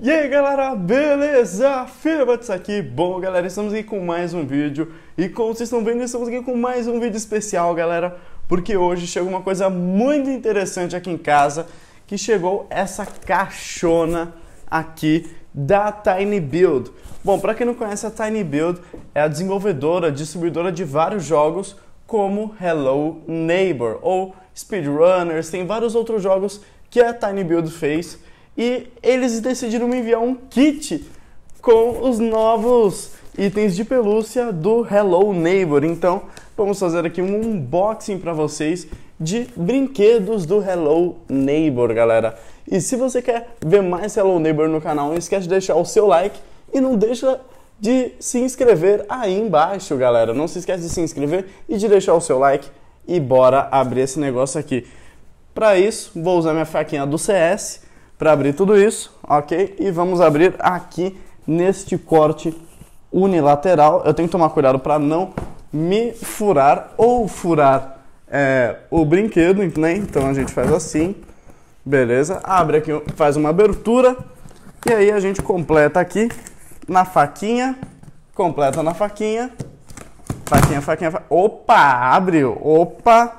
E aí galera, beleza? Filhotes aqui. Bom galera, estamos aqui com mais um vídeo E como vocês estão vendo, estamos aqui com mais um vídeo especial galera Porque hoje chegou uma coisa muito interessante aqui em casa Que chegou essa caixona aqui da Tiny Build Bom, para quem não conhece a Tiny Build É a desenvolvedora, distribuidora de vários jogos Como Hello Neighbor ou Speedrunners Tem vários outros jogos que a Tiny Build fez e eles decidiram me enviar um kit com os novos itens de pelúcia do Hello Neighbor. Então, vamos fazer aqui um unboxing para vocês de brinquedos do Hello Neighbor, galera. E se você quer ver mais Hello Neighbor no canal, não esquece de deixar o seu like e não deixa de se inscrever aí embaixo, galera. Não se esquece de se inscrever e de deixar o seu like e bora abrir esse negócio aqui. Para isso, vou usar minha faquinha do CS para abrir tudo isso, ok? E vamos abrir aqui neste corte unilateral. Eu tenho que tomar cuidado para não me furar ou furar é, o brinquedo, né? Então a gente faz assim, beleza? Abre aqui, faz uma abertura e aí a gente completa aqui na faquinha, completa na faquinha, faquinha, faquinha, faquinha. opa, abriu, opa,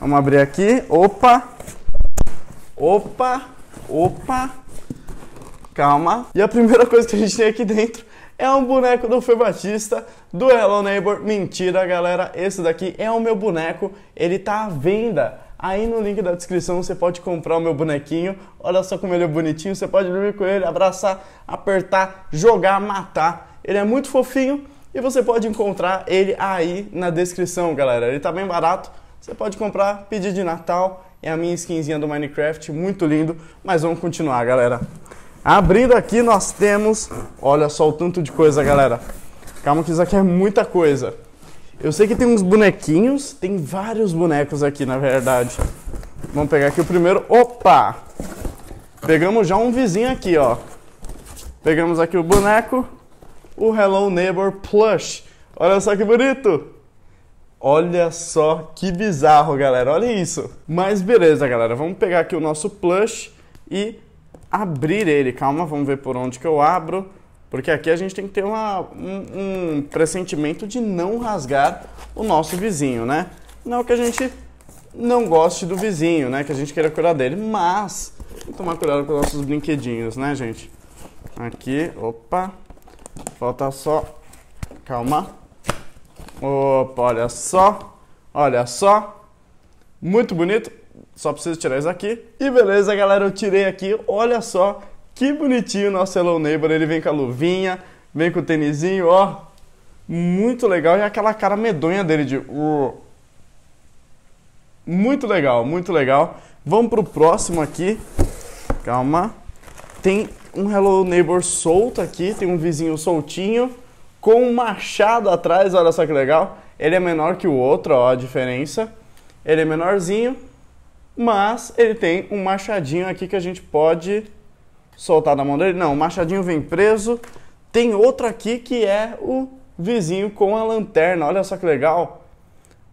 vamos abrir aqui, opa, opa, Opa! Calma. E a primeira coisa que a gente tem aqui dentro é um boneco do Fê Batista, do Hello Neighbor. Mentira, galera. Esse daqui é o meu boneco. Ele tá à venda. Aí no link da descrição você pode comprar o meu bonequinho. Olha só como ele é bonitinho. Você pode dormir com ele, abraçar, apertar, jogar, matar. Ele é muito fofinho e você pode encontrar ele aí na descrição, galera. Ele tá bem barato. Você pode comprar, pedir de Natal é a minha skinzinha do Minecraft, muito lindo. Mas vamos continuar, galera. Abrindo aqui nós temos, olha só o tanto de coisa, galera. Calma que isso aqui é muita coisa. Eu sei que tem uns bonequinhos, tem vários bonecos aqui, na verdade. Vamos pegar aqui o primeiro. Opa! Pegamos já um vizinho aqui, ó. Pegamos aqui o boneco, o Hello Neighbor Plush. Olha só que bonito! Olha só que bizarro, galera. Olha isso. Mas beleza, galera. Vamos pegar aqui o nosso plush e abrir ele. Calma, vamos ver por onde que eu abro. Porque aqui a gente tem que ter uma, um, um pressentimento de não rasgar o nosso vizinho, né? Não que a gente não goste do vizinho, né? Que a gente queira cuidar dele. Mas, vamos tomar cuidado com os nossos brinquedinhos, né, gente? Aqui, opa. Falta só... Calma. Opa, olha só. Olha só. Muito bonito. Só preciso tirar isso aqui. E beleza, galera, eu tirei aqui. Olha só que bonitinho nosso Hello Neighbor. Ele vem com a luvinha, vem com o tênisinho, ó. Muito legal. E aquela cara medonha dele de... Muito legal, muito legal. Vamos pro próximo aqui. Calma. Tem um Hello Neighbor solto aqui. Tem um vizinho soltinho com um machado atrás, olha só que legal. Ele é menor que o outro, ó a diferença. Ele é menorzinho, mas ele tem um machadinho aqui que a gente pode soltar na mão dele. Não, o machadinho vem preso. Tem outro aqui que é o vizinho com a lanterna, olha só que legal.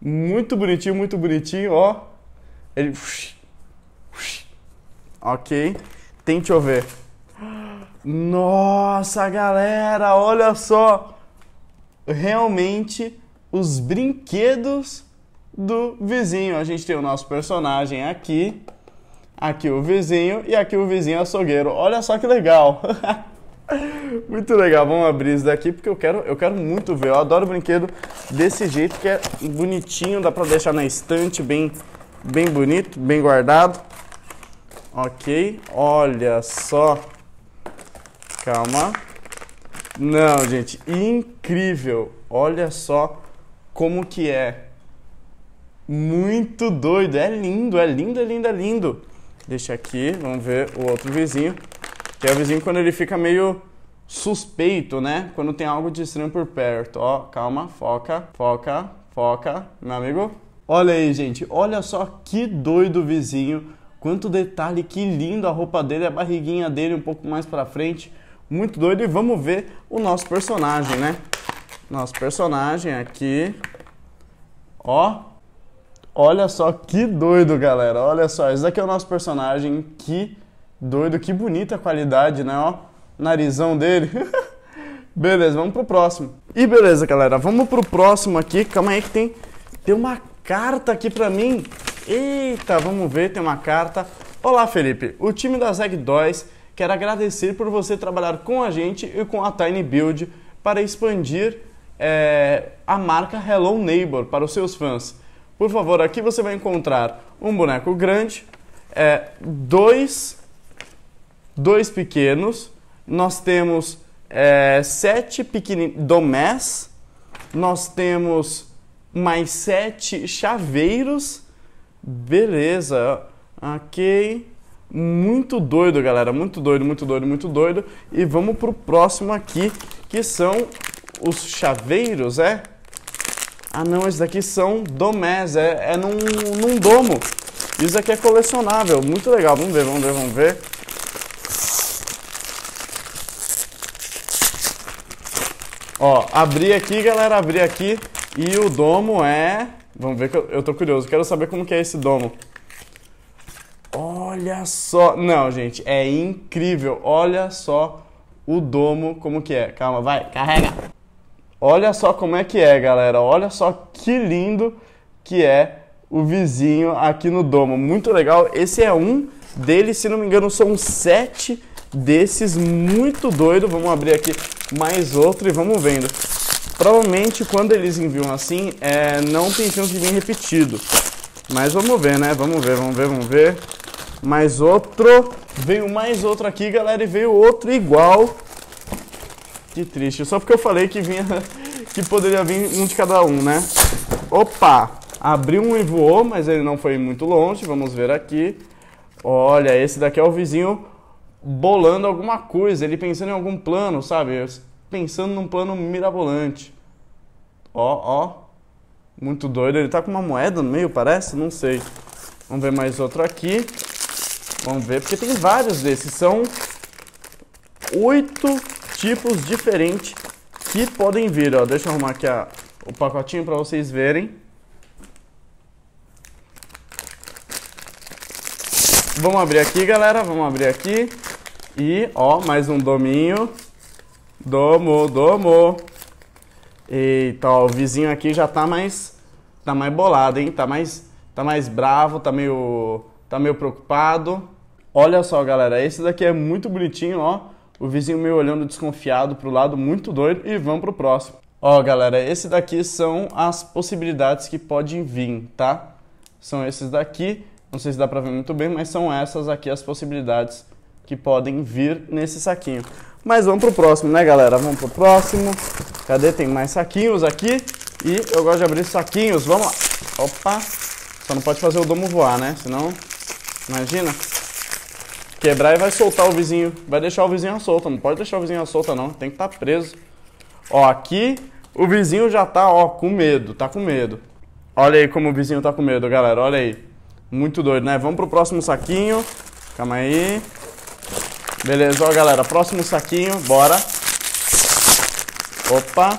Muito bonitinho, muito bonitinho, ó. Ele... Ok. Tente eu ver. Nossa, galera, olha só realmente os brinquedos do vizinho. A gente tem o nosso personagem aqui, aqui o vizinho e aqui o vizinho açougueiro. Olha só que legal! muito legal, vamos abrir isso daqui porque eu quero, eu quero muito ver. Eu adoro brinquedo desse jeito que é bonitinho, dá pra deixar na estante, bem, bem bonito, bem guardado. Ok, olha só. Calma. Não, gente, incrível. Olha só como que é. Muito doido. É lindo, é lindo, é lindo, é lindo. Deixa aqui, vamos ver o outro vizinho. Que é o vizinho quando ele fica meio suspeito, né? Quando tem algo de estranho por perto. Ó, calma, foca, foca, foca, meu amigo. Olha aí, gente. Olha só que doido o vizinho. Quanto detalhe, que lindo a roupa dele, a barriguinha dele um pouco mais pra frente muito doido. E vamos ver o nosso personagem, né? Nosso personagem aqui. Ó. Olha só que doido, galera. Olha só, esse aqui é o nosso personagem. Que doido, que bonita a qualidade, né? Ó. narizão dele. beleza, vamos pro próximo. E beleza, galera, vamos pro próximo aqui. Calma aí que tem, tem uma carta aqui pra mim. Eita, vamos ver, tem uma carta. Olá, Felipe. O time da Zeg 2 quer agradecer por você trabalhar com a gente e com a Tiny Build para expandir é, a marca Hello Neighbor para os seus fãs. Por favor, aqui você vai encontrar um boneco grande, é, dois, dois pequenos, nós temos é, sete pequeninos domés, nós temos mais sete chaveiros, beleza, ok, muito doido galera, muito doido, muito doido, muito doido, e vamos pro próximo aqui, que são os chaveiros, é? Ah não, esses daqui são domés, é, é num, num domo. Isso aqui é colecionável, muito legal. Vamos ver, vamos ver, vamos ver. Ó, abri aqui, galera, abri aqui. E o domo é... Vamos ver que eu, eu tô curioso, quero saber como que é esse domo. Olha só... Não, gente, é incrível. Olha só o domo como que é. Calma, vai, carrega. Olha só como é que é, galera. Olha só que lindo que é o vizinho aqui no domo. Muito legal. Esse é um deles, se não me engano, são sete desses. Muito doido. Vamos abrir aqui mais outro e vamos vendo. Provavelmente quando eles enviam assim, é, não tem chance de vir repetido. Mas vamos ver, né? Vamos ver, vamos ver, vamos ver. Mais outro. Veio mais outro aqui, galera, e veio outro igual. Que triste. Só porque eu falei que vinha que poderia vir um de cada um, né? Opa! Abriu um e voou, mas ele não foi muito longe. Vamos ver aqui. Olha, esse daqui é o vizinho bolando alguma coisa. Ele pensando em algum plano, sabe? Pensando num plano mirabolante. Ó, ó. Muito doido. Ele tá com uma moeda no meio, parece? Não sei. Vamos ver mais outro aqui. Vamos ver, porque tem vários desses. São oito tipos diferentes que podem vir. Ó. Deixa eu arrumar aqui a, o pacotinho para vocês verem. Vamos abrir aqui, galera. Vamos abrir aqui. E, ó, mais um dominho. Domo, domo. Eita, ó, o vizinho aqui já tá mais tá mais bolado, hein? Tá mais tá mais bravo, tá meio tá meio preocupado. Olha só, galera, esse daqui é muito bonitinho, ó. O vizinho meio olhando desconfiado pro lado, muito doido. E vamos pro próximo. Ó, galera, esse daqui são as possibilidades que podem vir, tá? São esses daqui. Não sei se dá pra ver muito bem, mas são essas aqui as possibilidades que podem vir nesse saquinho. Mas vamos pro próximo, né, galera? Vamos pro próximo. Cadê? Tem mais saquinhos aqui. E eu gosto de abrir saquinhos. Vamos lá. Opa. Só não pode fazer o domo voar, né? Senão, imagina. Quebrar e vai soltar o vizinho. Vai deixar o vizinho à solta. Não pode deixar o vizinho à solta, não. Tem que estar tá preso. Ó, aqui o vizinho já tá, ó, com medo. Tá com medo. Olha aí como o vizinho tá com medo, galera. Olha aí. Muito doido, né? Vamos pro próximo saquinho. Calma aí. Beleza, ó, galera. Próximo saquinho. Bora. Opa.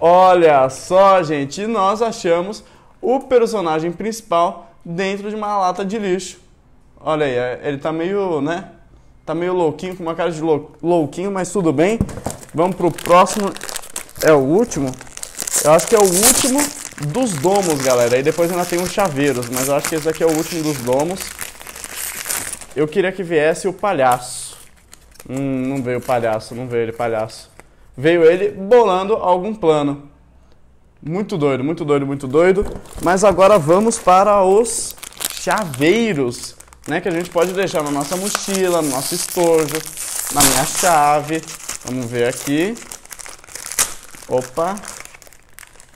Olha só, gente. Nós achamos o personagem principal dentro de uma lata de lixo. Olha aí, é, ele tá meio, né? Tá meio louquinho, com uma cara de lou louquinho, mas tudo bem. Vamos pro próximo. É o último? Eu acho que é o último dos domos, galera. Aí depois ainda tem os chaveiros, mas eu acho que esse aqui é o último dos domos. Eu queria que viesse o palhaço. Hum, não veio o palhaço, não veio ele palhaço. Veio ele bolando algum plano. Muito doido, muito doido, muito doido. Mas agora vamos para os chaveiros, né? Que a gente pode deixar na nossa mochila, no nosso estojo, na minha chave. Vamos ver aqui. Opa.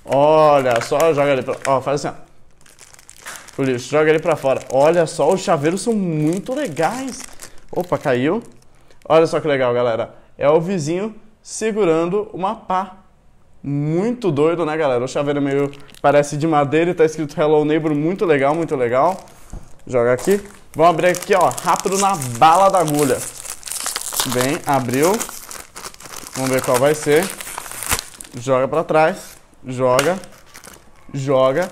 Olha só, joga ele pra... Ó, faz assim, ó. O lixo, joga ele pra fora. Olha só, os chaveiros são muito legais. Opa, caiu. Olha só que legal, galera. É o vizinho segurando uma pá. Muito doido, né, galera? O chaveiro é meio parece de madeira e tá escrito Hello Neighbor, muito legal, muito legal. Joga aqui. Vamos abrir aqui, ó, rápido na bala da agulha. Bem, abriu. Vamos ver qual vai ser. Joga pra trás. Joga. Joga.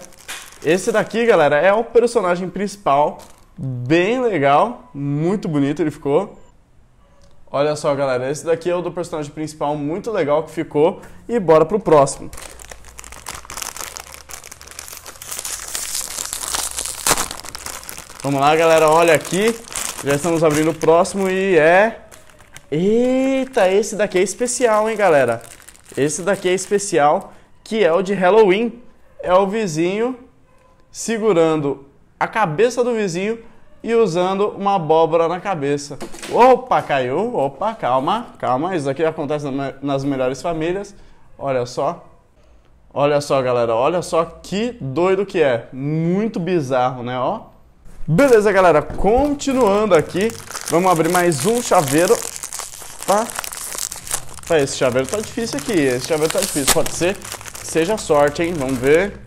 Esse daqui, galera, é o personagem principal bem legal, muito bonito ele ficou. Olha só, galera, esse daqui é o do personagem principal, muito legal que ficou. E bora pro próximo. Vamos lá, galera, olha aqui. Já estamos abrindo o próximo e é... Eita, esse daqui é especial, hein, galera? Esse daqui é especial, que é o de Halloween. É o vizinho segurando a cabeça do vizinho e usando uma abóbora na cabeça. Opa, caiu. Opa, calma, calma. Isso aqui acontece nas melhores famílias. Olha só. Olha só, galera. Olha só que doido que é. Muito bizarro, né? Ó. Beleza, galera. Continuando aqui. Vamos abrir mais um chaveiro. Tá? Tá, esse chaveiro tá difícil aqui. Esse chaveiro tá difícil. Pode ser seja sorte, hein? Vamos ver.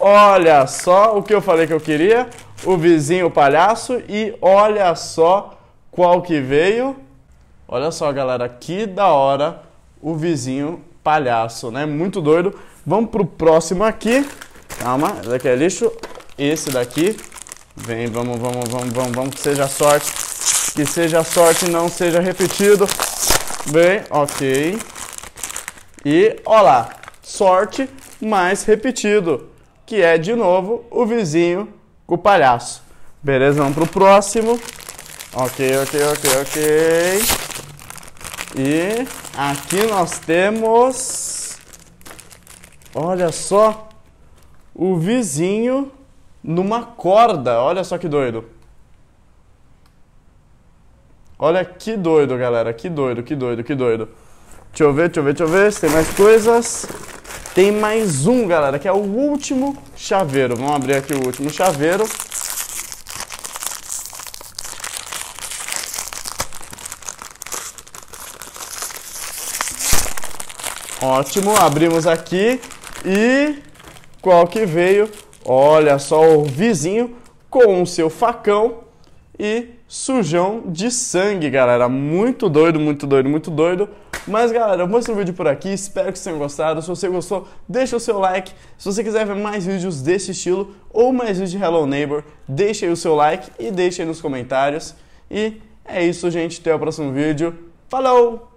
Olha só o que eu falei que eu queria o vizinho palhaço e olha só qual que veio. Olha só, galera, que da hora o vizinho palhaço, né? Muito doido. Vamos pro próximo aqui. Calma, esse daqui é lixo. Esse daqui. Vem, vamos, vamos, vamos, vamos, vamos, que seja sorte. Que seja sorte, não seja repetido. Bem, ok. E, olha lá, sorte mais repetido. Que é, de novo, o vizinho com o palhaço. Beleza, vamos pro próximo. Ok, ok, ok, ok. E aqui nós temos. Olha só. O vizinho numa corda. Olha só que doido. Olha que doido, galera. Que doido, que doido, que doido. Deixa eu ver, deixa eu ver, deixa eu ver se tem mais coisas. Tem mais um, galera, que é o último chaveiro. Vamos abrir aqui o último chaveiro. Ótimo, abrimos aqui e qual que veio? Olha só o vizinho com o seu facão e sujão de sangue, galera. Muito doido, muito doido, muito doido. Mas galera, eu mostro o vídeo por aqui, espero que vocês tenham gostado. Se você gostou, deixa o seu like. Se você quiser ver mais vídeos desse estilo ou mais vídeos de Hello Neighbor, deixa aí o seu like e deixa aí nos comentários. E é isso, gente. Até o próximo vídeo. Falou!